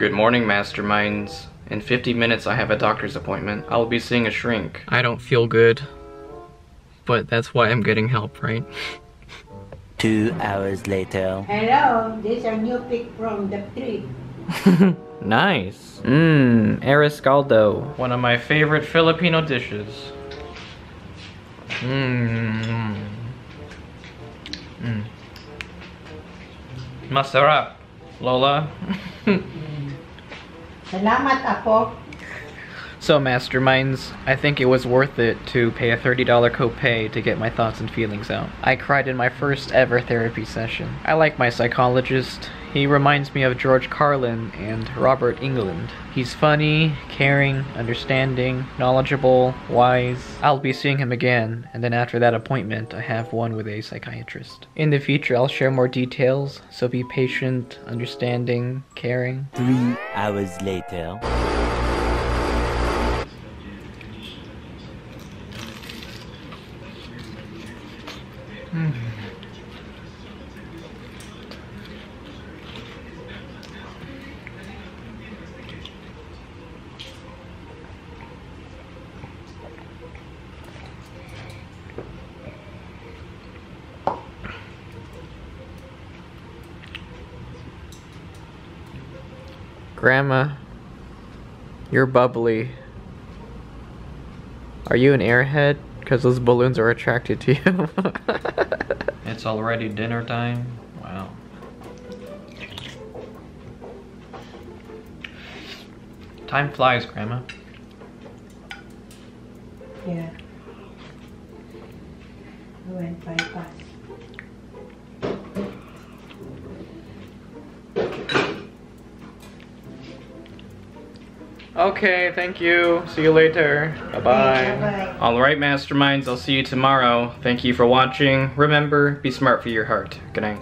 Good morning, masterminds. In 50 minutes, I have a doctor's appointment. I will be seeing a shrink. I don't feel good, but that's why I'm getting help, right? Two hours later. Hello, this is a new pic from the trip. nice. Mmm, arroz caldo. One of my favorite Filipino dishes. Mmm. Mmm. Masarap, Lola. Salamat, Apo. So masterminds, I think it was worth it to pay a $30 copay to get my thoughts and feelings out. I cried in my first ever therapy session. I like my psychologist. He reminds me of George Carlin and Robert Englund. He's funny, caring, understanding, knowledgeable, wise. I'll be seeing him again, and then after that appointment, I have one with a psychiatrist. In the future, I'll share more details, so be patient, understanding, caring. Three hours later. Grandma, you're bubbly. Are you an airhead? Because those balloons are attracted to you. it's already dinner time. Wow. Time flies, Grandma. Yeah. I went by fast. Okay, thank you. See you later. Bye-bye. Alright, masterminds, I'll see you tomorrow. Thank you for watching. Remember, be smart for your heart. Good night.